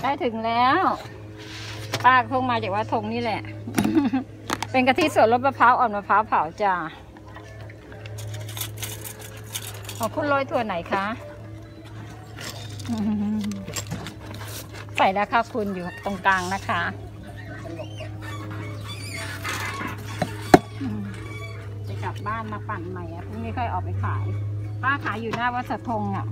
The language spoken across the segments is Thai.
ใกล้ถึงแล้ว ป้าเพิ่งมาจากวัดธงนี่แหละ เป็นกะทิสดรสมะพร้าวอ่อนมะพร้าวเผาจ้าขอคุณโรยถั่วไหนคะ ใส่แล้วค่ะคุณอยู่ตรงกลางนะคะจะกลับบ้านมาปั่นใหม่อะพรุ่งนี้ค่อยออกไปขาย ป้าขายอยู่หน้าวัดสะทงอะ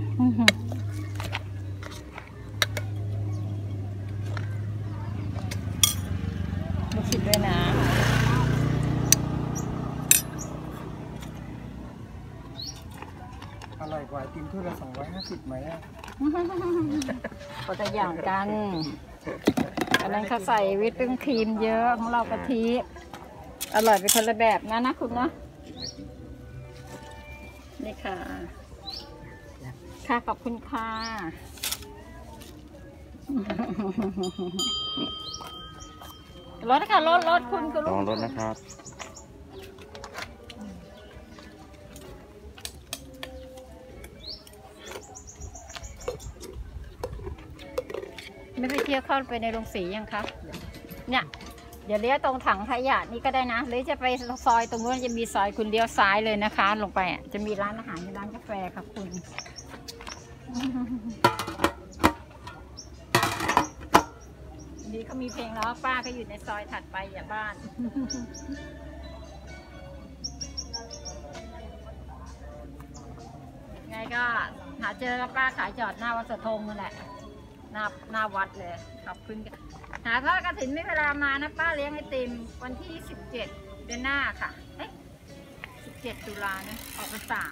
ลูกศิษย์ด้วยนะ อร่อยกว่าไอติมถ้วยละ250ไหมอะก็จะอย่างกัน อันนั้นเขาใส่วิปปิ้งครีมเยอะของเรากะทิ อร่อยเป็นคนละแบบนะนะคุณเนาะ นี่ค่ะ ค่ะขอบคุณค่ะรถค่ะรถรถคุณคุณลลูองกรถนะครับ ไม่ไปเที่ยวเข้าไปในโรงสียังคะเนี่ยเดี๋ยวเลี้ยวตรงถังขยะนี่ก็ได้นะ หรือจะไปซอยตรงนู้นจะมีซอยคุณเลี้ยวซ้ายเลยนะคะ ลงไปจะมีร้านอาหารมีร้านกาแฟค่ะคุณดีเขามีเพลงแล้วป้าก็อยู่ในซอยถัดไปอย่าบ้านไงก็หาเจอกับป้าขายจอดหน้าวัดสะทงนั่นแหละ หน้าหน้าวัดเลยขอบคุณหาทอดกระถินไม่เวลามานะป้าเลี้ยงไอติมวันที่ 17 เดือนหน้าค่ะ เอ๊ะ17 ตุลาเนะออกพารษา